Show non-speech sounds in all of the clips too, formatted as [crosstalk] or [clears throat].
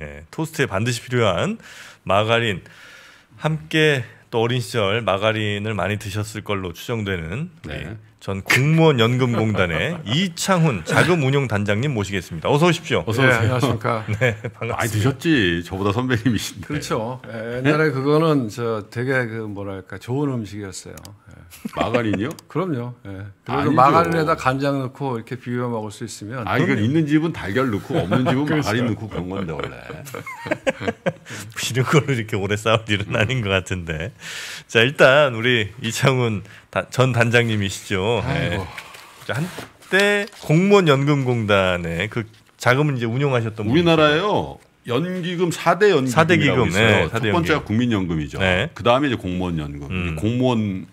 예, 토스트에 반드시 필요한 마가린 함께 또 어린 시절 마가린을 많이 드셨을 걸로 추정되는 네. 전 공무원 연금공단의 [laughs] 이창훈 자금 운용 단장님 모시겠습니다. 어서 오십시오. 어서 오세요. 네, 안녕하십니까. [laughs] 네, 반갑습니다. 많이 드셨지. 저보다 선배님이신데. 그렇죠. 예, 옛날에 네? 그거는 저 되게 그 뭐랄까 좋은 음식이었어요. 예. 마가린이요? 그럼요. 예. 그리고 마가린에다 간장 넣고 이렇게 비벼 먹을 수 있으면. 아, 이건 있는 집은 달걀 넣고 없는 집은 [laughs] 그렇죠. 마가린 넣고 그런 건데 원래. [laughs] 이런 걸로 이렇게 오래 싸울 일은 아닌 것 같은데. 자 일단 우리 이창훈 전 단장님이시죠. 네. 한때 공무원 연금공단의 그 자금을 이제 운용하셨던 우리나라에요. 연기금 4대 연기금 4대 기금. 네, 4대 첫 번째가 국민연금이죠. 네. 그다음에 이제 공무원 연금. 음. 공무원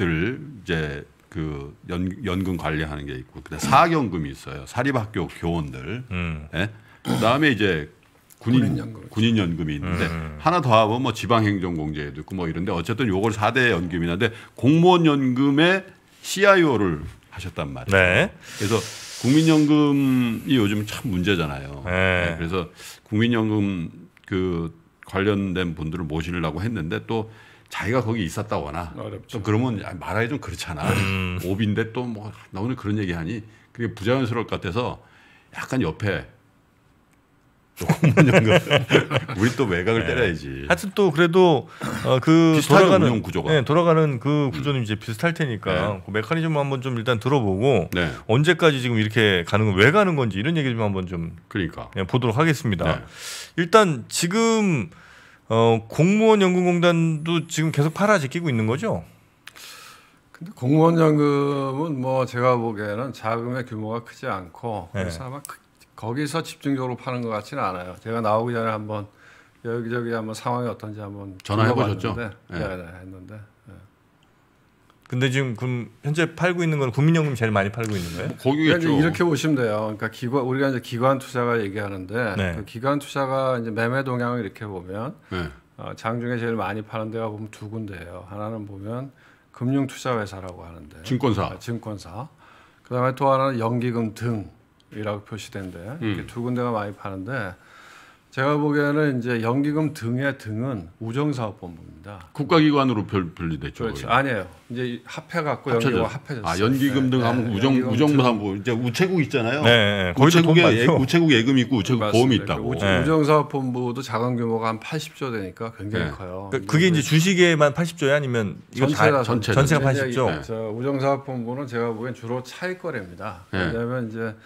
들 이제 그 연, 연금 관리하는 게 있고 그다음 사학연금이 있어요. 사립학교 교원들. 음. 네? 그다음에 이제 군인 연금 군인 연금이 있는데 음. 하나 더 하면 뭐 지방 행정 공제도 있고 뭐 이런데 어쨌든 요걸 4대 연금이는데 공무원 연금의 CIO를 하셨단 말이에요. 네. 그래서 국민연금이 요즘 참 문제잖아요. 네. 네. 그래서 국민연금 그 관련된 분들을 모시려고 했는데 또 자기가 거기 있었다거나 어렵죠. 또 그러면 말하기 좀 그렇잖아. 음. [laughs] 오비인데 또 뭐 나 오늘 그런 얘기하니 그게 부자연스러울 것 같아서 약간 옆에 공무원연금 [laughs] 우리 또 외곽을 네. 때려야지. 하여튼 또 그래도 어, 그 돌아가는 구조가 네, 돌아가는 그 구조는 음. 이제 비슷할 테니까 네. 그 메커니즘 한번 좀 일단 들어보고 네. 언제까지 지금 이렇게 가는 건 왜 가는 건지 이런 얘기 좀 한번 좀 그러니까 네, 보도록 하겠습니다. 네. 일단 지금 어, 공무원 연금공단도 지금 계속 팔아제끼고 있는 거죠? 근데 공무원 연금은 뭐 제가 보기에는 자금의 규모가 크지 않고 네. 그래서 아마 거기서 집중적으로 파는 것 같지는 않아요. 제가 나오기 전에 한번 여기저기 한번 상황이 어떤지 한번 전화해 보셨죠? 네. 네, 네, 했는데. 네. 근데 지금 금 현재 팔고 있는 건 국민연금 제일 많이 팔고 있는 거예요? 거기겠죠. 이렇게 보시면 돼요. 그러니까 기관 우리가 이제 기관 투자가 얘기하는데 네. 그 기관 투자가 이제 매매 동향을 이렇게 보면 네. 어, 장중에 제일 많이 파는 데가 보면 두 군데예요. 하나는 보면 금융 투자 회사라고 하는데 증권사, 아, 증권사. 그다음에 또 하나는 연기금 등 이라고 표시된데 음. 이렇게 두 군데가 많이 파는데 제가 보기에는 이제 연기금 등의 등은 우정사업본부입니다. 국가기관으로 별, 분리됐죠. 그렇죠. 아니에요. 이제 합해갖고 연기금 합해졌어요. 아 연기금 등 네. 하면 네. 우정 우정사업부 이제 우체국 있잖아요. 네. 우체국에 예, 우체국 예금 있고 우체국 보험이 있다고. 네. 우정사업본부도 자금 규모가 한 80조 되니까 굉장히 네. 커요. 그, 그게 이제 주식에만 80조야 아니면 전체가 전체 전체가 80조. 저 우정사업본부는 제가 보기엔 주로 차익거래입니다. 왜냐하면 이제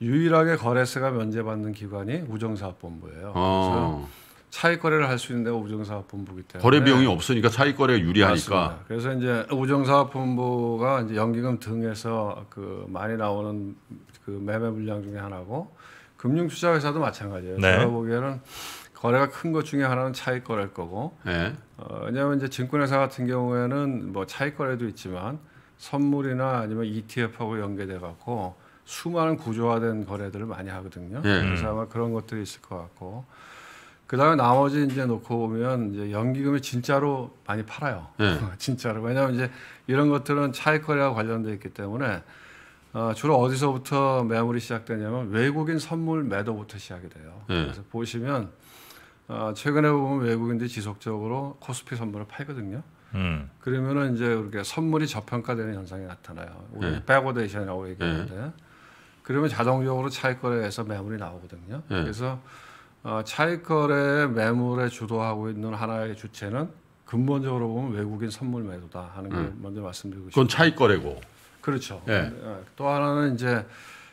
유일하게 거래세가 면제받는 기관이 우정사업본부예요. 어. 그래서 차익 거래를 할 수 있는 데가 우정사업본부기 때문에 거래 비용이 없으니까 차익 거래가 유리하니까. 맞습니다. 그래서 이제 우정사업본부가 이제 연기금 등에서 그 많이 나오는 그 매매 물량 중에 하나고 금융투자회사도 마찬가지예요. 네. 제가 보기에는 거래가 큰 것 중에 하나는 차익 거래일 거고. 네. 어, 왜냐하면 이제 증권회사 같은 경우에는 뭐 차익 거래도 있지만 선물이나 아니면 ETF하고 연계돼 갖고 수많은 구조화된 거래들을 많이 하거든요. 네. 그래서 아마 그런 것들이 있을 것 같고 그다음에 나머지 이제 놓고 보면 이제 연기금이 진짜로 많이 팔아요. 네. [laughs] 진짜로 왜냐하면 이제 이런 것들은 차익 거래와 관련돼 있기 때문에 어, 주로 어디서부터 매물이 시작되냐면 외국인 선물 매도부터 시작이 돼요. 네. 그래서 보시면 어, 최근에 보면 외국인들이 지속적으로 코스피 선물을 팔거든요. 음. 그러면은 이제 이렇게 선물이 저평가되는 현상이 나타나요. 우리 네. backwardation이라고 얘기하는데. 네. 그러면 자동적으로 차익 거래에서 매물이 나오거든요. 네. 그래서 어, 차익 거래 매물에 주도하고 있는 하나의 주체는 근본적으로 보면 외국인 선물 매도다 하는 걸 음. 먼저 말씀드리고 싶습니다. 그건 차익 거래고. 그렇죠. 네. 또 하나는 이제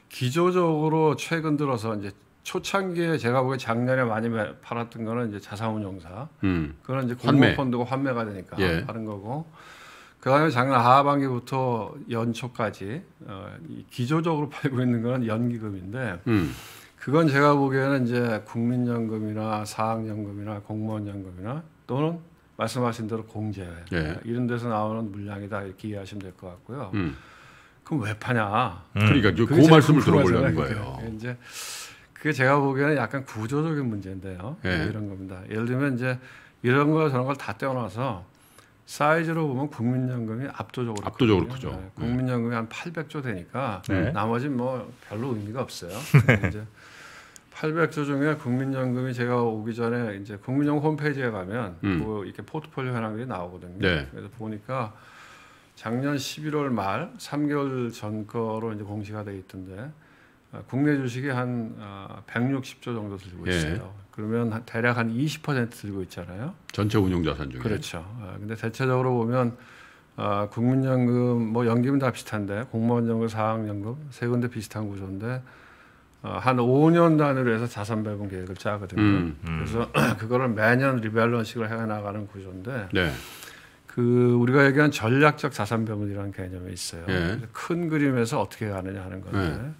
기조적으로 최근 들어서 이제 초창기에 제가 보기에 작년에 많이 팔았던 거는 이제 자산운용사. 음. 그건 이제 공모펀드고 환매가 되니까 예. 하는 거고. 그 다음에 작년 하반기부터 연초까지 어, 기조적으로 [laughs] 팔고 있는 거는 연기금인데 음. 그건 제가 보기에는 이제 국민연금이나 사학연금이나 공무원연금이나 또는 말씀하신 대로 공제회 예. 이런 데서 나오는 물량이다 이렇게 이해하시면 될 것 같고요. 음. 그럼 왜 파냐? 음. 그러니까 그 말씀을 들어보려는 거예요. 이제 그게 제가 보기에는 약간 구조적인 문제인데요. 예. 이런 겁니다. 예를 들면 이제 이런 거 저런 걸 다 떼어놔서 사이즈로 보면 국민연금이 압도적으로 압도적으로 크죠. 네. 국민연금이 한 800조 되니까 네. 나머지 뭐 별로 의미가 없어요. [laughs] 이제 800조 중에 국민연금이 제가 오기 전에 이제 국민연금 홈페이지에 가면 음. 뭐 이렇게 포트폴리오 현황들이 나오거든요. 네. 그래서 보니까 작년 11월 말 3개월 전 거로 이제 공시가 돼 있던데 어, 국내 주식이 한 160조 어, 정도 들고 예. 있어요. 예. 그러면 대략 한 20% 들고 있잖아요. 전체 운용 자산 중에. 그렇죠. 어, 근데 대체적으로 보면 국민연금 뭐 연금은 다 비슷한데 공무원연금, 사학연금 세 군데 비슷한 구조인데 어, 한 5년 단위로 해서 자산 배분 계획을 짜거든요. 음, 음. 그래서 [clears throat] 그거를 매년 리밸런싱을 해 나가는 구조인데 네. 그 우리가 얘기한 전략적 자산 배분이라는 개념이 있어요. 예. 큰 그림에서 어떻게 가느냐 하는 건데 예.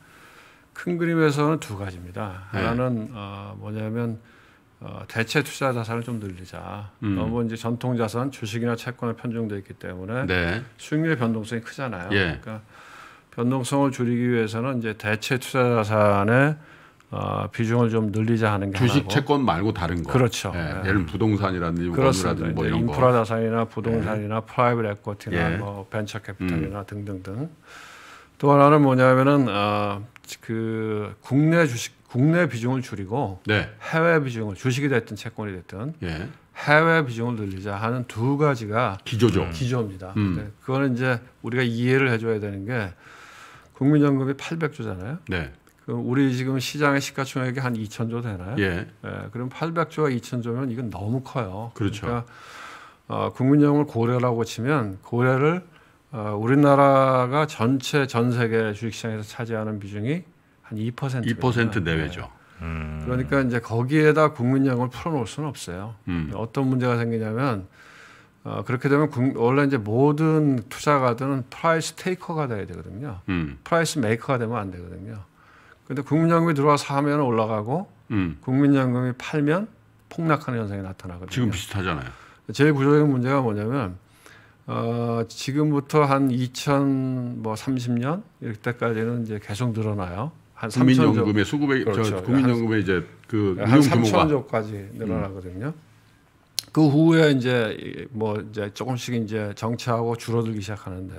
큰 그림에서는 두 가지입니다. 예. 하나는 어, 뭐냐면 어, 대체 투자 자산을 좀 늘리자. 음. 너무 이제 전통 자산, 주식이나 채권에 편중돼 있기 때문에 네. 수익률의 변동성이 크잖아요. 예. 그러니까 변동성을 줄이기 위해서는 이제 대체 투자 자산의 어, 비중을 좀 늘리자 하는 게 주식 하나고. 채권 말고 다른 거. 그렇죠. 예, 예. 를 부동산이라든지 원유라든지 뭐 이런 인프라 거. 자산이나 부동산이나 예. private equity나 예. 뭐 벤처 캐피탈이나 음. 등등등. 또 하나는 뭐냐면은 어, 그 국내 주식 국내 비중을 줄이고 네. 해외 비중을 주식이 됐든 채권이 됐든 예. 해외 비중을 늘리자 하는 두 가지가 기조죠. 기조입니다. 음. 그거는 이제 우리가 이해를 해줘야 되는 게 국민연금이 800조잖아요. 네. 그럼 우리 지금 시장의 시가총액이 한 2천조 되나요? 예. 예. 그럼 800조가 2천조면 이건 너무 커요. 그렇죠. 그러니까 어, 국민연금을 고려라고 치면 고려를 어, 우리나라가 전체 전 세계 주식시장에서 차지하는 비중이 한 2%. 2% 내외죠. 네. 음. 그러니까 이제 거기에다 국민연금을 풀어놓을 수는 없어요. 음. 어떤 문제가 생기냐면 어, 그렇게 되면 국, 원래 이제 모든 투자가들은 price taker가 돼야 되거든요. 음. price maker가 되면 안 되거든요. 근데 국민연금이 들어와서 하면 올라가고 음. 국민연금이 팔면 폭락하는 현상이 나타나거든요. 지금 비슷하잖아요. 제일 구조적인 문제가 뭐냐면 어, 지금부터 한 2030년 이럴 때까지는 이제 계속 늘어나요. 한 국민연금의 수급의 그렇죠. 국민연금의 이제 그한 3천조까지 늘어나거든요. 음. 그 후에 이제 뭐 이제 조금씩 이제 정체하고 줄어들기 시작하는데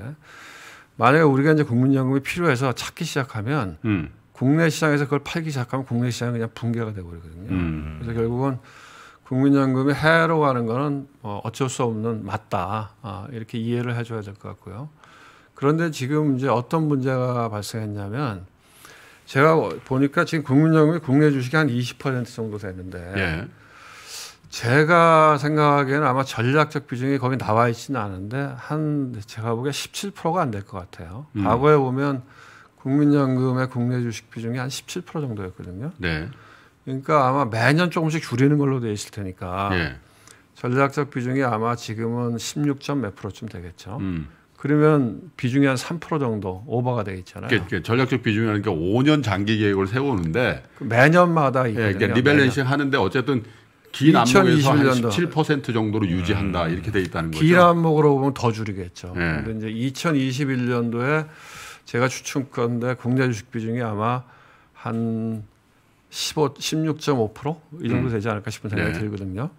만약에 우리가 이제 국민연금이 필요해서 찾기 시작하면 음. 국내 시장에서 그걸 팔기 시작하면 국내 시장은 그냥 붕괴가 돼버리거든요. 음. 그래서 결국은 국민연금이 해외로 가는 거는 뭐 어쩔 수 없는 맞다 아, 이렇게 이해를 해줘야 될 것 같고요. 그런데 지금 이제 어떤 문제가 발생했냐면 제가 보니까 지금 국민연금이 국내 주식이 한 20% 정도 되는데 예. 제가 생각하기에는 아마 전략적 비중이 거기 나와 있지는 않은데 한 제가 보기에 17%가 안 될 것 같아요. 음. 과거에 보면 국민연금의 국내 주식 비중이 한 17% 정도였거든요. 네. 그러니까 아마 매년 조금씩 줄이는 걸로 돼 있을 테니까 네. 전략적 비중이 아마 지금은 16점 몇 프로쯤 되겠죠. 음. 그러면 비중이 한 3% 정도 오버가 돼 있잖아요. 그러니까 전략적 비중이라는 게 5년 장기 계획을 세우는데 그 매년마다 예, 그러니까 리밸런싱 하는데 어쨌든 긴 안목에서 한 17% 정도로 유지한다 음. 이렇게 돼 있다는 거죠. 긴 안목으로 보면 더 줄이겠죠. 네. 근데 이제 2021년도에 제가 추측건데 국내 주식 비중이 아마 한 15, 16.5%이 정도 음. 되지 않을까 싶은 생각이 네. 들거든요.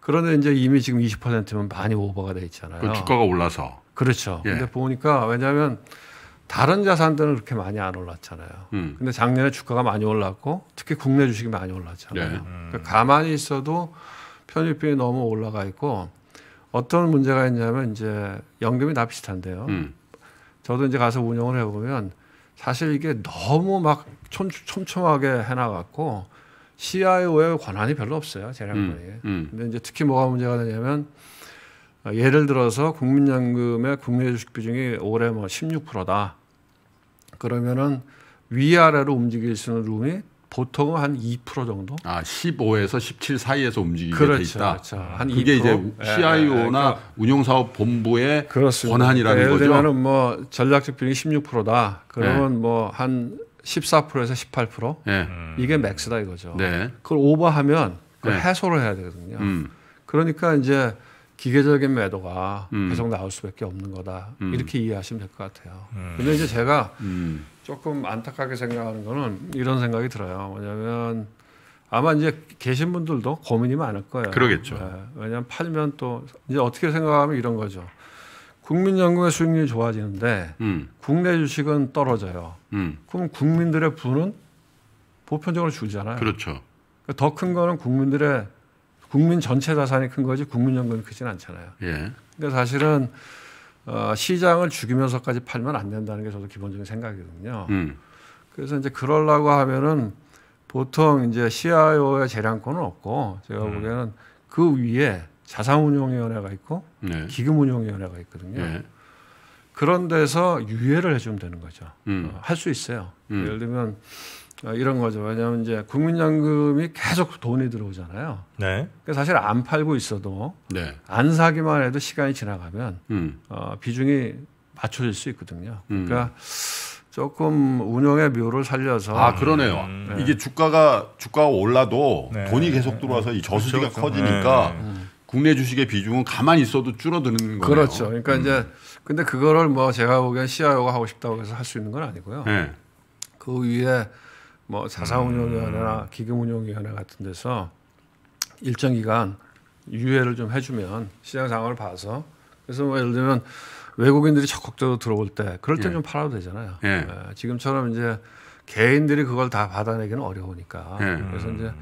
그런데 이제 이미 지금 20%면 많이 오버가 돼 있잖아요. 그 주가가 올라서. 그렇죠. 예. 근데 보니까 왜냐하면 다른 자산들은 그렇게 많이 안 올랐잖아요. 음. 근데 작년에 주가가 많이 올랐고 특히 국내 주식이 많이 올랐잖아요. 네. 음. 그러니까 가만히 있어도 편입비이 너무 올라가 있고 어떤 문제가 있냐면 이제 연금이 다 비슷한데요. 음. 저도 이제 가서 운영을 해보면 사실 이게 너무 막 촘, 촘촘하게 해놔갖고 CIO의 권한이 별로 없어요 재량권이. 음, 음. 근데 이제 특히 뭐가 문제가 되냐면 어, 예를 들어서 국민연금의 국내 주식 비중이 올해 뭐 16%다. 그러면은 위아래로 움직일 수 있는 룸이 보통은 한 2% 정도. 아, 15에서 17 사이에서 움직이게 그렇죠, 돼 있다. 그렇죠. 한 그게 2%? 이제 CIO나 예, 예. 그러니까 운영사업 본부의 그렇습니다. 권한이라는 그러니까 예를 거죠. 예를 들면 뭐 전략적 비중이 16%다. 그러면 네. 뭐한 14%에서 18% 네. 이게 맥스다 이거죠. 네. 그걸 오버하면 그걸 네. 해소를 해야 되거든요. 음. 그러니까 이제 기계적인 매도가 음. 계속 나올 수밖에 없는 거다. 음. 이렇게 이해하시면 될 것 같아요. 음. 근데 이제 제가 음. 조금 안타깝게 생각하는 거는 이런 생각이 들어요. 왜냐하면 아마 이제 계신 분들도 고민이 많을 거예요. 그러겠죠. 네. 왜냐하면 팔면 또 이제 어떻게 생각하면 이런 거죠. 국민연금의 수익률이 좋아지는데 음. 국내 주식은 떨어져요. 음. 그럼 국민들의 부는 보편적으로 줄잖아요. 그렇죠. 그러니까 더큰 거는 국민들의 국민 전체 자산이 큰 거지 국민연금이 크진 않잖아요. 예. 그러니까 사실은 어, 시장을 죽이면서까지 팔면 안 된다는 게 저도 기본적인 생각이거든요. 음. 그래서 이제 그러려고 하면은 보통 이제 CIO의 재량권은 없고 제가 음. 보기에는 그 위에 자산운용위원회가 있고 네. 기금운용위원회가 있거든요. 네. 그런 데서 유예를 해주면 되는 거죠. 음. 어, 할수 있어요. 음. 예를 들면 어, 이런 거죠. 왜냐하면 이제 국민연금이 계속 돈이 들어오잖아요. 네. 그러니까 사실 안 팔고 있어도 네. 안 사기만 해도 시간이 지나가면 음. 어, 비중이 맞춰질 수 있거든요. 음. 그러니까 조금 운영의 묘를 살려서 아 그러네요. 음. 이게 주가가 주가가 올라도 네. 돈이 계속 들어와서 이 저수지가 그렇죠. 커지니까 네. 국내 주식의 비중은 가만히 있어도 줄어드는 거예요. 그렇죠. 그러니까 음. 이제 근데 그거를 뭐 제가 보기엔 CIO가 하고 싶다고 해서 할 수 있는 건 아니고요. 네. 그 위에 뭐 자산운용위원회나 음. 기금운용위원회 같은 데서 일정 기간 유예를 좀 해주면 시장 상황을 봐서 그래서 뭐 예를 들면 외국인들이 적극적으로 들어올 때 그럴 때좀 예. 팔아도 되잖아요. 예. 예. 지금처럼 이제 개인들이 그걸 다 받아내기는 어려우니까 예. 그래서 이제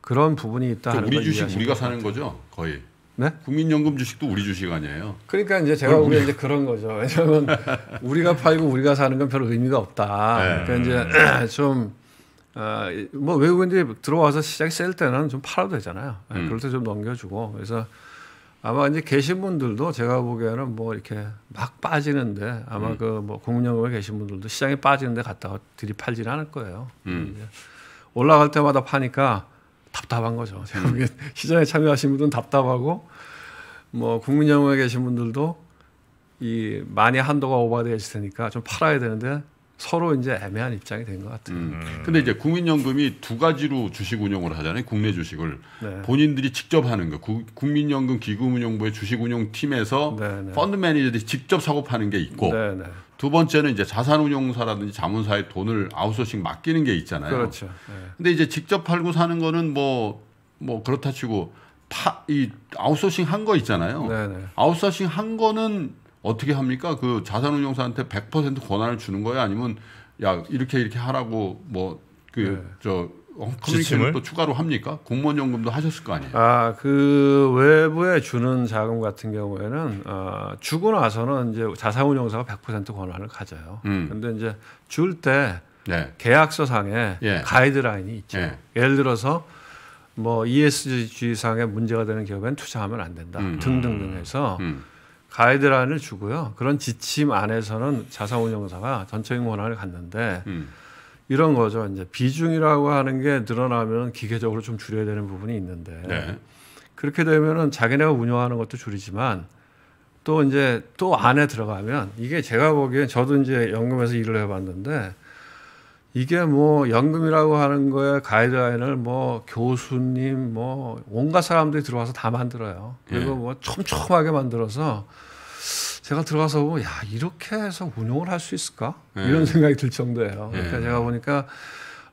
그런 부분이 있다 하는 우리 주식 우리가 사는 거죠 거의. 네? 국민연금 주식도 우리 주식 아니에요. 그러니까 이제 제가 보기에 이제 그런 거죠. 왜냐하면 우리가 팔고 우리가 사는 건 별 의미가 없다. 네. 그러니까 이제 [clears throat] 좀 어, 뭐 외국인들이 들어와서 시장이 셀 때는 좀 팔아도 되잖아요. 네, 음. 그럴 때 좀 넘겨주고 그래서 아마 이제 계신 분들도 제가 보기에는 뭐 이렇게 막 빠지는데 아마 음. 그뭐 국민연금에 계신 분들도 시장에 빠지는데 갔다가 들이팔지는 않을 거예요. 음. 올라갈 때마다 파니까 답답한 거죠. 제가 보기엔 [laughs] 시장에 참여하신 분들은 답답하고 뭐 국민연금에 계신 분들도 이 많이 한도가 오버되어 있을 테니까 좀 팔아야 되는데 서로 이제 애매한 입장이 된 것 같아요. 음. 근데 이제 국민연금이 두 가지로 주식 운용을 하잖아요. 국내 주식을 네. 본인들이 직접 하는 거. 구, 국민연금 기금운용부의 주식운용 팀에서 네, 네. 펀드 매니저들이 직접 사고 파는 게 있고 네, 네. 두 번째는 이제 자산운용사라든지 자문사에 돈을 아웃소싱 맡기는 게 있잖아요. 그렇죠. 네. 근데 이제 직접 팔고 사는 거는 뭐뭐 뭐 그렇다 치고 파, 이 아웃소싱 한 거 있잖아요. 아웃소싱 한 거는 어떻게 합니까? 그 자산운용사한테 100% 권한을 주는 거예요? 아니면 야 이렇게 이렇게 하라고 뭐 그저 네. 커뮤니케이션 또 추가로 합니까? 공무원 연금도 하셨을 거 아니에요? 아, 그 외부에 주는 자금 같은 경우에는 어, 주고 나서는 이제 자산운용사가 100% 권한을 가져요. 음. 근데 이제 줄때 네. 계약서 상에 예. 가이드라인이 있죠. 예. 예를 들어서 뭐 ESG 상에 문제가 되는 기업엔 투자하면 안 된다 음. 등등등 해서 음. 가이드라인을 주고요. 그런 지침 안에서는 자산운용사가 전적인 권한을 갖는데 음. 이런 거죠. 이제 비중이라고 하는 게 늘어나면 기계적으로 좀 줄여야 되는 부분이 있는데 네. 그렇게 되면은 자기네가 운영하는 것도 줄이지만 또 이제 또 안에 들어가면 이게 제가 보기엔 저도 이제 연금에서 일을 해봤는데 이게 뭐 연금이라고 하는 거에 가이드라인을 뭐 교수님 뭐 온갖 사람들이 들어와서 다 만들어요. 그리고 예. 뭐 촘촘하게 만들어서 제가 들어가서 보면 야 이렇게 해서 운용을 할 수 있을까 예. 이런 생각이 들 정도예요. 그러니까 예. 제가 보니까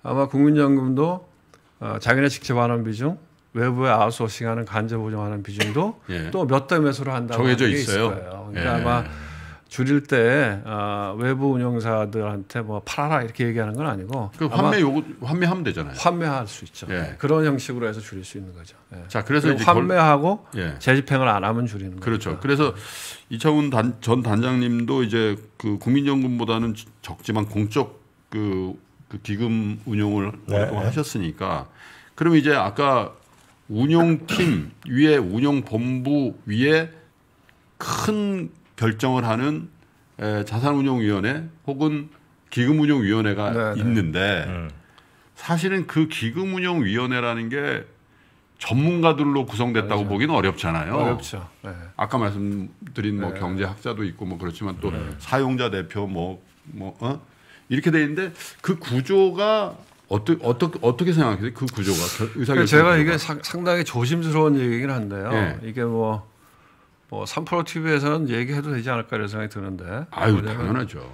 아마 국민연금도 어, 자기네 직접 하는 비중, 외부에 아웃소싱하는 간접 운영하는 비중도 예. 또몇 대 몇으로 한다고 정해져 있어요. 있을 거예요. 그러니까 예. 아마 줄일 때 어, 외부 운영사들한테 뭐 팔아라 이렇게 얘기하는 건 아니고 그 환매 요구 환매하면 되잖아요. 환매할 수 있죠. 예. 그런 형식으로 해서 줄일 수 있는 거죠. 예. 자 그래서 이제 환매하고 예. 재집행을 안 하면 줄이는 거죠. 그렇죠. 그래서 이차훈 단, 전 단장님도 이제 그 국민연금보다는 적지만 공적 그, 그 기금 운용을 네. 오랫동안 하셨으니까 그럼 이제 아까 운용팀 위에 운용본부 위에 큰 결정을 하는 자산운용위원회 혹은 기금운용위원회가 네네. 네. 있는데 음. 사실은 그 기금운용위원회라는 게 전문가들로 구성됐다고 그렇죠. 보기는 어렵잖아요. 어렵죠. 네. 아까 말씀드린 뭐 네. 경제학자도 있고 뭐 그렇지만 또 네. 사용자 대표 뭐뭐 뭐, 어? 이렇게 돼 있는데 그 구조가 어떻게 어떻게 어떻게 생각하세요? 그 구조가 의사결정. 제가 이게 사, 상당히 조심스러운 얘기긴 한데요. 네. 이게 뭐. 뭐3프로 TV에서는 얘기해도 되지 않을까 이런 생각이 드는데. 아유 당연하죠.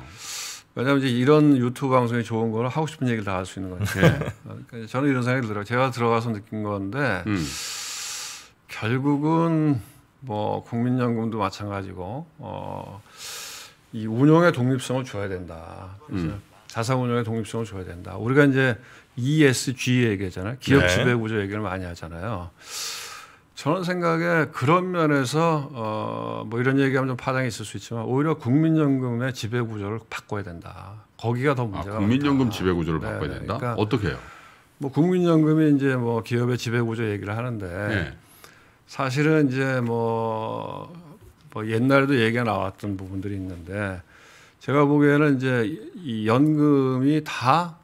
왜냐하면 이제 이런 유튜브 방송이 좋은 거는 하고 싶은 얘기를 다 할 수 있는 거니까. 네. [laughs] 그러니까 저는 이런 생각이 들어요. 제가 들어가서 느낀 건데 음. 결국은 뭐 국민연금도 마찬가지고 어, 이 운영의 독립성을 줘야 된다. 그래서 음. 자산 운영의 독립성을 줘야 된다. 우리가 이제 ESG 얘기하잖아요. 기업 네. 지배 구조 얘기를 많이 하잖아요. 저는 생각에 그런 면에서 어 뭐 이런 얘기하면 좀 파장이 있을 수 있지만 오히려 국민연금의 지배 구조를 바꿔야 된다. 거기가 더 문제가 아, 국민연금 많다. 지배 구조를 바꿔야 네네. 된다. 그러니까 어떻게 해요? 뭐 국민연금이 이제 뭐 기업의 지배 구조 얘기를 하는데 네. 사실은 이제 뭐, 뭐 옛날에도 얘기가 나왔던 부분들이 있는데 제가 보기에는 이제 이 연금이 다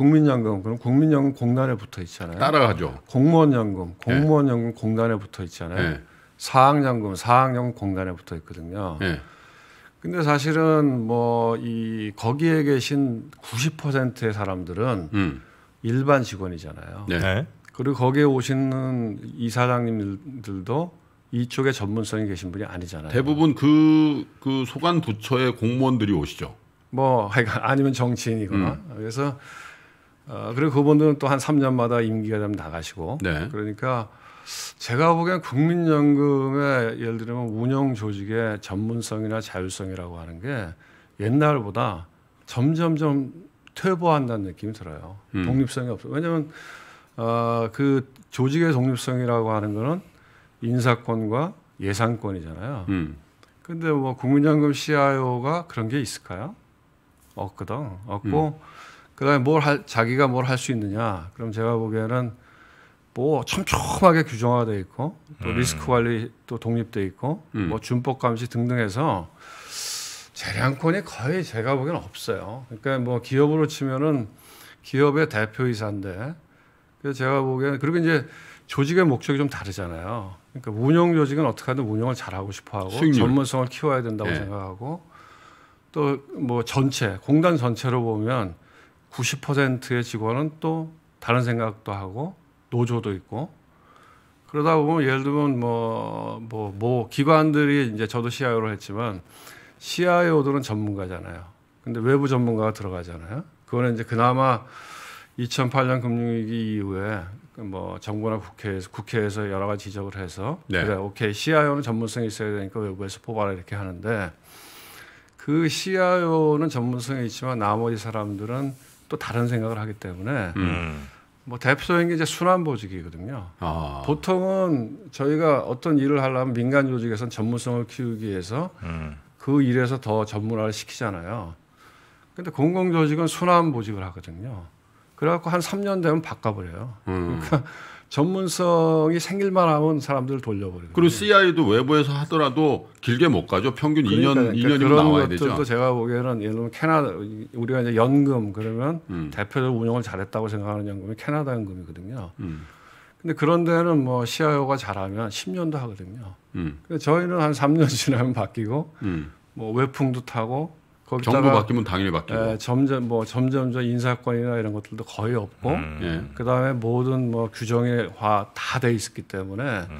국민연금 그럼 국민연금 공단에 붙어 있잖아요. 따라가죠. 공무원연금 공무원연금 네. 공단에 붙어 있잖아요. 네. 사학연금 사학연금 공단에 붙어 있거든요. 네. 근데 사실은 뭐 이 거기에 계신 90%의 사람들은 음. 일반 직원이잖아요. 네. 네. 그리고 거기에 오시는 이사장님들도 이쪽에 전문성이 계신 분이 아니잖아요. 대부분 그, 그 소관 부처의 공무원들이 오시죠. 뭐, 아니면 정치인이거나. 음. 그래서 어, 그리고 그분들은 또 한 3년마다 임기가 되면 나가시고 네. 그러니까 제가 보기엔 국민연금의 예를 들면 운영 조직의 전문성이나 자율성이라고 하는 게 옛날보다 점점점 퇴보한다는 느낌이 들어요. 음. 독립성이 없어. 왜냐하면 어, 그 조직의 독립성이라고 하는 거는 인사권과 예산권이잖아요. 음. 근데 뭐 국민연금 CIO가 그런 게 있을까요? 없거든. 없고 음. 그다음에 뭘 할, 자기가 뭘 할 수 있느냐. 그럼 제가 보기에는 뭐 촘촘하게 규정화돼 있고 또 음. 리스크 관리 또 독립돼 있고 음. 뭐 준법 감시 등등 해서 재량권이 거의 제가 보기에는 없어요. 그러니까 뭐 기업으로 치면은 기업의 대표이사인데 그래서 제가 보기에는 그리고 이제 조직의 목적이 좀 다르잖아요. 그러니까 운영 조직은 어떻게 하든 운영을 잘하고 싶어하고 전문성을 키워야 된다고 네. 생각하고 또 뭐 전체 공단 전체로 보면 90%의 직원은 또 다른 생각도 하고 노조도 있고 그러다 보면 예를 들면 뭐, 뭐, 뭐 기관들이 이제 저도 CIO를 했지만 CIO들은 전문가잖아요. 근데 외부 전문가가 들어가잖아요. 그거는 이제 그나마 2008년 금융위기 이후에 뭐 정부나 국회에서 국회에서 여러 가지 지적을 해서 네. 그래 오케이 CIO는 전문성이 있어야 되니까 외부에서 뽑아라 이렇게 하는데 그 CIO는 전문성이 있지만 나머지 사람들은 또 다른 생각을 하기 때문에 음. 뭐 대표적인 게 이제 순환 보직이거든요. 아. 보통은 저희가 어떤 일을 하려면 민간 조직에서는 전문성을 키우기 위해서 음. 그 일에서 더 전문화를 시키잖아요. 근데 공공 조직은 순환 보직을 하거든요. 그래갖고 한 3년 되면 바꿔버려요. 음. 그러니까 전문성이 생길만 하면 사람들을 돌려버리고. 그리고 CI도 외부에서 하더라도 길게 못 가죠. 평균 그러니까, 2년, 그러니까 2년이면 나와야 되죠. 것들도 제가 보기에는 예를 들면 캐나다, 우리가 이제 연금 그러면 음. 대표적으로 운영을 잘했다고 생각하는 연금이 캐나다 연금이거든요. 음. 근데 그런 데는 뭐 CIO가 잘하면 10년도 하거든요. 음. 근데 저희는 한 3년 지나면 바뀌고 음. 뭐 외풍도 타고 거기다가 정부 바뀌면 당연히 바뀌고 예, 점점 뭐 점점점 인사권이나 이런 것들도 거의 없고 음. 예. 그다음에 모든 뭐 규정화 다 돼 있었기 때문에 음.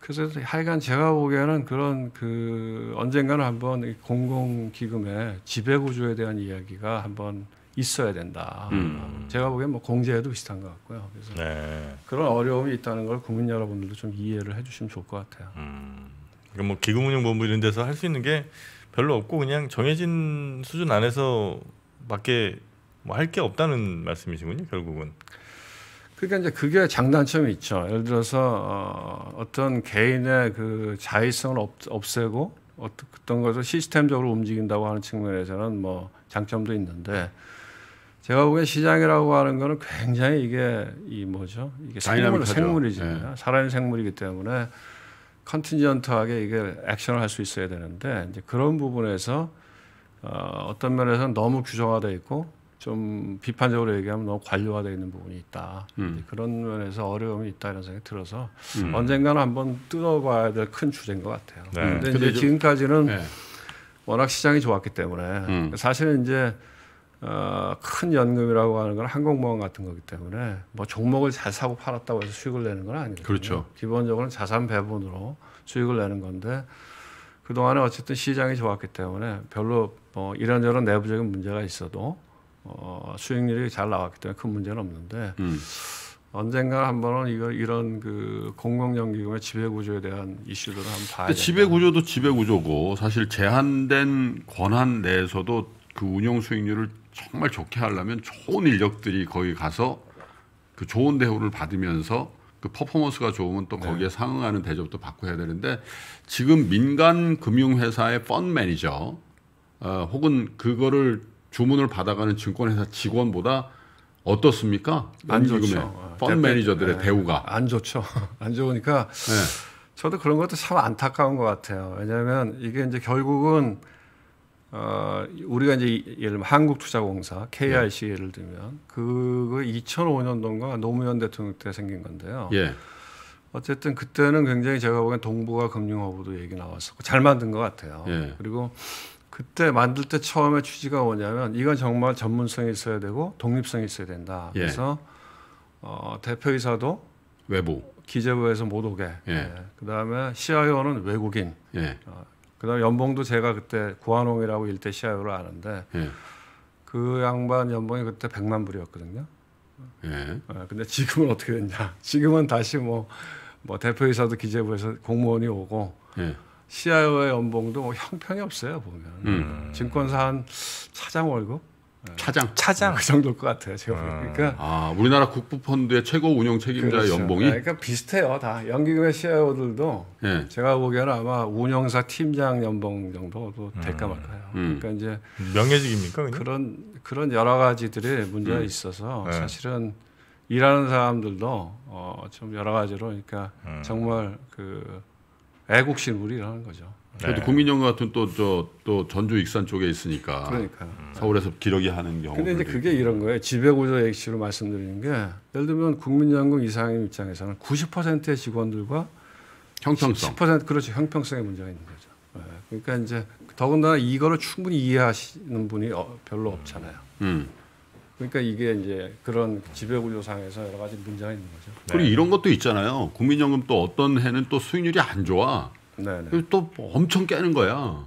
그래서 하여간 제가 보기에는 그런 그 언젠가는 한번 공공기금의 지배구조에 대한 이야기가 한번 있어야 된다. 음. 제가 보기엔 뭐 공제에도 비슷한 것 같고요. 그래서 네. 그런 어려움이 있다는 걸 국민 여러분들도 좀 이해를 해주시면 좋을 것 같아요. 음. 그러니까 뭐 기금운용본부 이런 데서 할 수 있는 게 별로 없고 그냥 정해진 수준 안에서 밖에 뭐 할 게 없다는 말씀이시군요, 결국은. 그러니까 이제 그게 장단점이 있죠. 예를 들어서 어, 어떤 개인의 그 자의성을 없, 없애고 어떤 것을 시스템적으로 움직인다고 하는 측면에서는 뭐 장점도 있는데 제가 보기엔 시장이라고 하는 거는 굉장히 이게 이 뭐죠? 이게 생물, 생물이지 네. 살아있는 생물이기 때문에 컨틴전트하게 이게 액션을 할 수 있어야 되는데 이제 그런 부분에서 어, 어떤 면에서는 너무 규정화돼 있고 좀 비판적으로 얘기하면 너무 관료화되어 있는 부분이 있다. 음. 그런 면에서 어려움이 있다 이런 생각이 들어서 음. 언젠가는 한번 뜯어봐야 될 큰 주제인 것 같아요. 네. 근데, 이제 지금까지는 네. 워낙 시장이 좋았기 때문에 음. 사실은 이제 어, 큰 연금이라고 하는 건 항공모험 같은 거기 때문에 뭐 종목을 잘 사고 팔았다고 해서 수익을 내는 건 아니거든요. 그렇죠. 기본적으로는 자산 배분으로 수익을 내는 건데 그동안에 어쨌든 시장이 좋았기 때문에 별로 뭐 이런저런 내부적인 문제가 있어도 어, 수익률이 잘 나왔기 때문에 큰 문제는 없는데 음. 언젠가 한 번은 이거 이런 그 공공연기금의 지배 구조에 대한 이슈들을 한번 봐야 돼. 지배 구조도 지배 구조고 사실 제한된 권한 내에서도 그 운영 수익률을 정말 좋게 하려면 좋은 인력들이 거기 가서 그 좋은 대우를 받으면서 그 퍼포먼스가 좋으면 또 거기에 네. 상응하는 대접도 받고 해야 되는데 지금 민간 금융회사의 펀 매니저 어, 혹은 그거를 주문을 받아가는 증권회사 직원보다 어떻습니까? 안 좋죠. 펀 매니저들의 네. 대우가 안 좋죠. [laughs] 안 좋으니까 네. 저도 그런 것도 참 안타까운 것 같아요. 왜냐하면 이게 이제 결국은 어, 우리가 이제 예를 들면 한국투자공사 KRC 예. 예를 들면 그거 2005년도인가 노무현 대통령 때 생긴 건데요. 예. 어쨌든 그때는 굉장히 제가 보기엔 동북아 금융허브도 얘기 나왔었고 잘 만든 것 같아요. 예. 그리고 그때 만들 때 처음에 취지가 뭐냐면 이건 정말 전문성이 있어야 되고 독립성이 있어야 된다. 예. 그래서 어, 대표이사도 외부 기재부에서 못 오게. 예. 예. 그다음에 CIO는 외국인. 예. 어, 그다음 에 연봉도 제가 그때 구한홍이라고 일대 시아요를 아는데 예. 그 양반 연봉이 그때 100만 불이었거든요. 예. 어, 근데 지금은 어떻게 됐냐? 지금은 다시 뭐, 뭐 대표이사도 기재부에서 공무원이 오고 예. CIO의 연봉도 뭐 형편이 없어요 보면 음. 증권사 한 차장 월급 차장 차장 그 정도일 것 같아요 제가 음. 그러니까 아 우리나라 국부 펀드의 최고 운영 책임자의 그렇죠. 연봉이 그러니까 비슷해요 다 연기금의 CIO들도 네. 제가 보기에는 아마 운영사 팀장 연봉 정도도 될까 음. 말까요 음. 그러니까 이제 명예직입니까 그냥? 그런 그런 여러 가지들의 문제가 음. 있어서 네. 사실은 일하는 사람들도 어, 좀 여러 가지로 그러니까 음. 정말 그 애국심물이라는 거죠. 그래도 네. 국민연금 같은 또저또 전주 익산 쪽에 있으니까 그러니까 서울에서 기러기 하는 경우. 근데 이제 그게 이런 거예요. 지배구조 액시로 말씀드리는 게 예를 들면 국민연금 이상임 입장에서는 90%의 직원들과 형평성 10% 그렇죠 형평성의 문제가 있는 거죠. 네. 그러니까 이제 더군다나 이거를 충분히 이해하시는 분이 어, 별로 없잖아요. 음. 그러니까 이게 이제 그런 지배구조상에서 여러 가지 문제가 있는 거죠. 그리고 네. 이런 것도 있잖아요. 국민연금 또 어떤 해는 또 수익률이 안 좋아. 네네. 또 엄청 깨는 거야.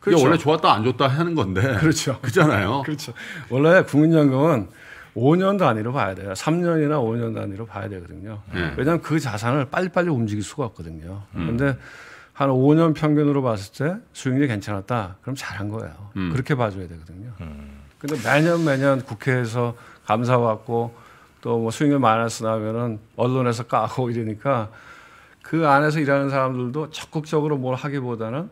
그게 그렇죠. 원래 좋았다 안 좋다 하는 건데. 그렇죠. [laughs] 그잖아요. 그렇죠. 원래 국민연금은 5년 단위로 봐야 돼요. 3년이나 5년 단위로 봐야 되거든요. 네. 왜냐하면 그 자산을 빨리빨리 움직일 수가 없거든요. 그런데 음. 한 5년 평균으로 봤을 때 수익률이 괜찮았다. 그럼 잘한 거예요. 음. 그렇게 봐줘야 되거든요. 음. 근데 매년 매년 국회에서 감사 받고 또 뭐 수익률 마이너스 나면은 언론에서 까고 이러니까 그 안에서 일하는 사람들도 적극적으로 뭘 하기보다는 예를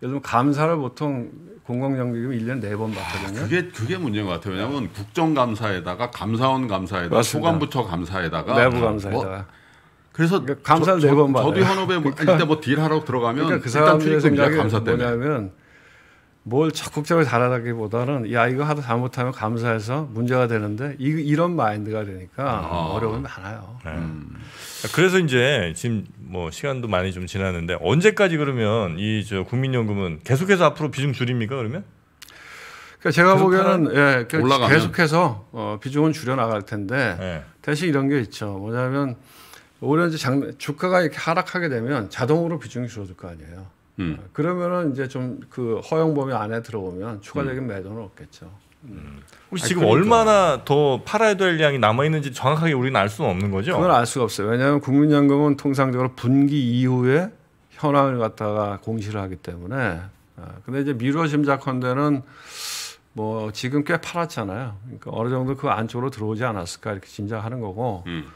들면 감사를 보통 공공연기금 1년 4번 받거든요. 아, 그게 그게 문제인 것 같아요. 왜냐하면 국정감사에다가 감사원 감사에다가 소관부처 감사에다가 내부 감사에다가 뭐 그래서 그러니까 감사를 네번 받아요. 저도 현업에 뭐 그러니까, 일단 뭐 딜하러 들어가면 그러니까 그 일단 출입금지야 감사 때문에. 뭐냐면 뭘 적극적으로 잘하다기보다는 야 이거 하다 잘못하면 감사해서 문제가 되는데 이, 이런 마인드가 되니까 아. 어려움이 많아요. 네. 음. 그래서 이제 지금 뭐 시간도 많이 좀 지났는데 언제까지 그러면 이 저 국민연금은 계속해서 앞으로 비중 줄입니까 그러면? 그러니까 제가 보기에는 예, 그 올라가면. 계속해서 어, 비중은 줄여 나갈 텐데 네. 대신 이런 게 있죠. 뭐냐면 올해 이제 장, 주가가 이렇게 하락하게 되면 자동으로 비중이 줄어들 거 아니에요. 음. 어, 그러면은 이제 좀 그 허용 범위 안에 들어오면 추가적인 음. 매도는 없겠죠. 음. 혹시 지금 그러니까. 얼마나 더 팔아야 될 양이 남아 있는지 정확하게 우리는 알 수는 없는 거죠? 그건 알 수가 없어요. 왜냐하면 국민연금은 통상적으로 분기 이후에 현황을 갖다가 공시를 하기 때문에. 아, 근데 이제 미뤄 짐작컨대는 뭐 지금 꽤 팔았잖아요. 그러니까 어느 정도 그 안쪽으로 들어오지 않았을까 이렇게 짐작하는 거고. 음.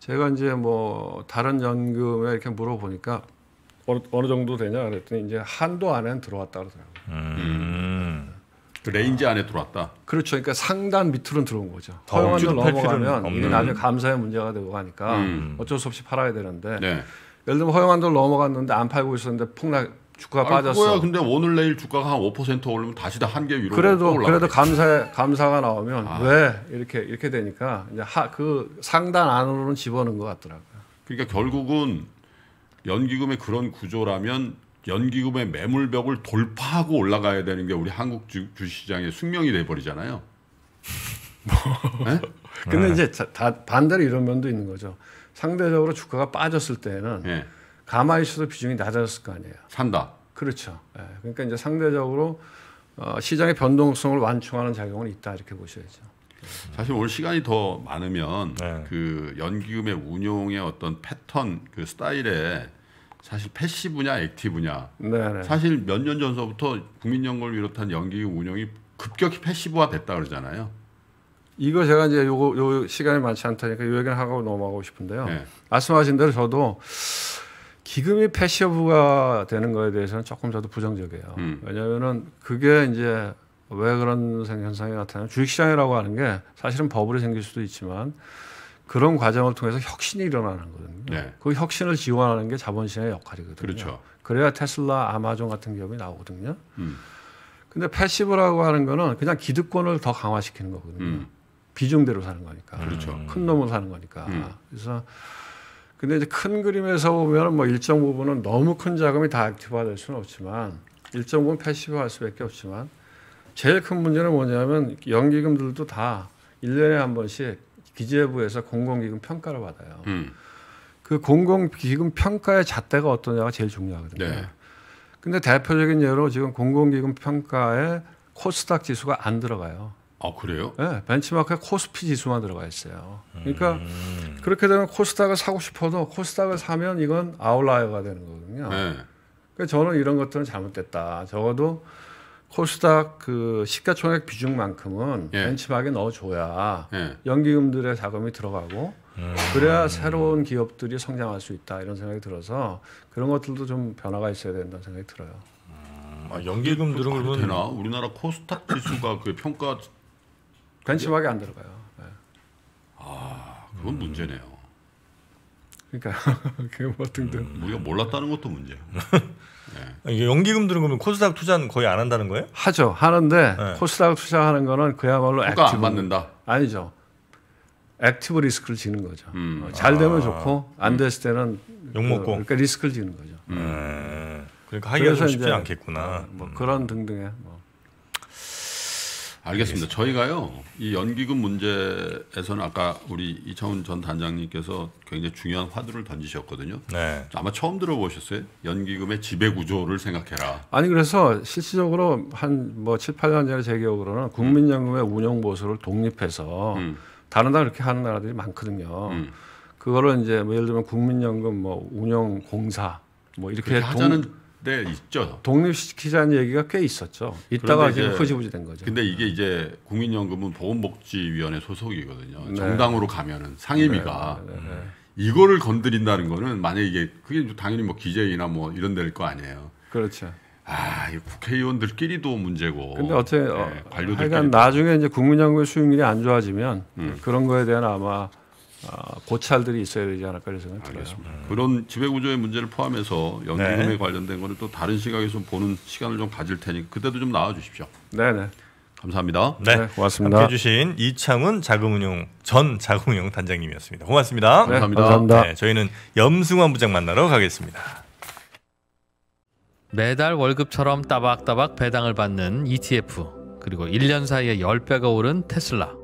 제가 이제 뭐 다른 연금에 이렇게 물어보니까 어느, 어느 정도 되냐 그랬더니 이제 한도 안에는 들어왔다 그러더라고요. 음. 그 range 안에 들어왔다. 그렇죠. 그러니까 상단 밑으로는 들어온 거죠. 허용한 걸 넘어가면 이게 나중에 감사의 문제가 되고 가니까 음. 어쩔 수 없이 팔아야 되는데 네. 예를 들면 허용한 걸 넘어갔는데 안 팔고 있었는데 폭락 주가가 빠졌어. 그거야. 근데 오늘 내일 주가가 한 5% 오르면 다시 다 한 개 위로 그래도 그래도 감사 감사가 나오면 아. 왜 이렇게 이렇게 되니까 이제 하, 그 상단 안으로는 집어넣은 것 같더라고요. 그러니까 결국은 연기금의 그런 구조라면 연기금의 매물벽을 돌파하고 올라가야 되는 게 우리 한국 주, 주시장의 숙명이 돼 버리잖아요. 네? [laughs] 근데 네. 이제 다 반대로 이런 면도 있는 거죠. 상대적으로 주가가 빠졌을 때는 네. 가만히 있어도 비중이 낮아졌을 거 아니에요. 산다. 그렇죠. 네. 그러니까 이제 상대적으로 어, 시장의 변동성을 완충하는 작용은 있다 이렇게 보셔야죠. 사실 오늘 시간이 더 많으면 네. 그 연기금의 운용의 어떤 패턴 그 스타일에 사실 패시브냐 액티브냐 네네. 네. 사실 몇 년 전서부터 국민연금을 비롯한 연기금 운용이 급격히 패시브화 됐다 그러잖아요. 이거 제가 이제 요거 요 시간이 많지 않다니까 요 얘기를 하고 넘어가고 싶은데요. 네. 말씀하신 대로 저도 기금이 패시브가 되는 거에 대해서는 조금 저도 부정적이에요. 음. 왜냐하면은 그게 이제 왜 그런 현상이 나타나면 주식시장이라고 하는 게 사실은 버블이 생길 수도 있지만 그런 과정을 통해서 혁신이 일어나는 거거든요. 네. 그 혁신을 지원하는 게 자본시장의 역할이거든요. 그렇죠. 그래야 테슬라, 아마존 같은 기업이 나오거든요. 음. 근데 passive라고 하는 거는 그냥 기득권을 더 강화시키는 거거든요. 음. 비중대로 사는 거니까. 그렇죠. 큰 놈을 사는 거니까. 음. 그래서 근데 이제 큰 그림에서 보면 뭐 일정 부분은 너무 큰 자금이 다 active화 될 수는 없지만 일정 부분 passive화 할 수밖에 없지만 제일 큰 문제는 뭐냐면 연기금들도 다 1년에 한 번씩 기재부에서 공공기금 평가를 받아요. 음. 그 공공기금 평가의 잣대가 어떠냐가 제일 중요하거든요. 네. 근데 대표적인 예로 지금 공공기금 평가에 코스닥 지수가 안 들어가요. 아 그래요? 네, 벤치마크에 코스피 지수만 들어가 있어요. 그러니까 음. 그렇게 되면 코스닥을 사고 싶어도 코스닥을 사면 이건 아웃라이어가 되는 거거든요. 네. 그러니까 저는 이런 것들은 잘못됐다. 적어도 코스닥 그 시가총액 비중만큼은 예. 벤치마크에 넣어줘야 예. 연기금들의 자금이 들어가고 음. 그래야 새로운 기업들이 성장할 수 있다 이런 생각이 들어서 그런 것들도 좀 변화가 있어야 된다는 생각이 들어요. 음. 아, 연기금들은 그러면 되나? 우리나라 코스닥 지수가 그 평가 벤치마크에 안 들어가요. 네. 아, 그건 음. 문제네요. 그러니까 [laughs] 그뭐 등등 음, 우리가 몰랐다는 것도 문제예요. [laughs] 네. 연기금 들은 그러면 코스닥 투자는 거의 안 한다는 거예요? 하죠. 하는데 네. 코스닥 투자하는 거는 그야말로 active 안 받는다. 아니죠. active risk를 지는 거죠. 음. 어, 잘 되면 아. 좋고 안 음. 됐을 때는 욕 먹고. 그, 그러니까 리스크를 지는 거죠. 음. 네. 그러니까 하기가 좀 쉽지 않겠구나. 어, 뭐 그런 등등의 뭐. 알겠습니다. 저희가요 이 연기금 문제에서는 아까 우리 이창훈 전 단장님께서 굉장히 중요한 화두를 던지셨거든요. 네. 아마 처음 들어보셨어요? 연기금의 지배 구조를 생각해라. 아니 그래서 실질적으로 한뭐 7, 8년 전에 제 기억으로는 국민연금의 운영 보수를 독립해서 음. 다른 나라 그렇게 하는 나라들이 많거든요. 음. 그거를 이제 뭐 예를 들면 국민연금 뭐 운영 공사 뭐 이렇게 하자는 네, 있죠. 독립시키자는 얘기가 꽤 있었죠. 이따가 지금 흐지부지 된 거죠. 근데 이게 이제 국민연금은 보건복지위원회 소속이거든요. 네. 정당으로 가면은 상임위가 네, 네, 네, 네. 이거를 건드린다는 거는 만약에 이게 그게 당연히 뭐 기재위나 뭐 이런 데일 거 아니에요. 그렇죠. 아, 이 국회의원들끼리도 문제고. 근데 어째 네, 어, 관료들 나중에 이제 국민연금의 수익률이 안 좋아지면 음. 그런 거에 대한 아마 어, 고찰들이 있어야 되지 않을까 그런 생각이 들어요. 음. 그런 지배구조의 문제를 포함해서 연기금에 네. 관련된 거를 또 다른 시각에서 보는 시간을 좀 가질 테니 그때도 좀 나와 주십시오. 네, 네. 감사합니다. 네, 네 고맙습니다. 함께 해주신 이창훈 자금운용 전 자금운용 단장님이었습니다. 고맙습니다. 네, 감사합니다. 감사합니다. 네, 저희는 염승환 부장 만나러 가겠습니다. 매달 월급처럼 따박따박 배당을 받는 ETF 그리고 1년 사이에 10배가 오른 테슬라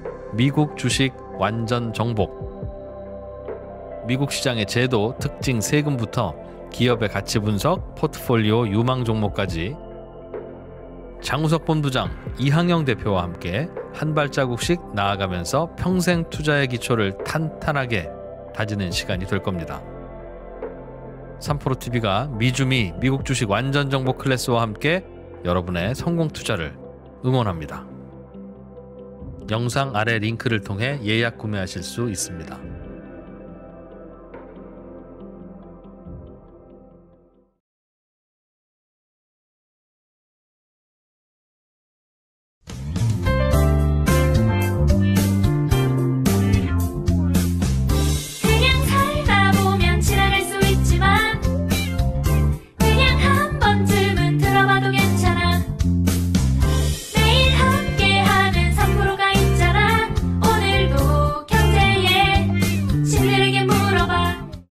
미국 주식 완전 정복. 미국 시장의 제도, 특징, 세금부터 기업의 가치 분석, 포트폴리오, 유망 종목까지 장우석 본부장, 이항영 대표와 함께 한 발자국씩 나아가면서 평생 투자의 기초를 탄탄하게 다지는 시간이 될 겁니다. 삼프로TV가 미주미 미국 주식 완전 정보 클래스와 함께 여러분의 성공 투자를 응원합니다. 영상 아래 링크를 통해 예약 구매하실 수 있습니다.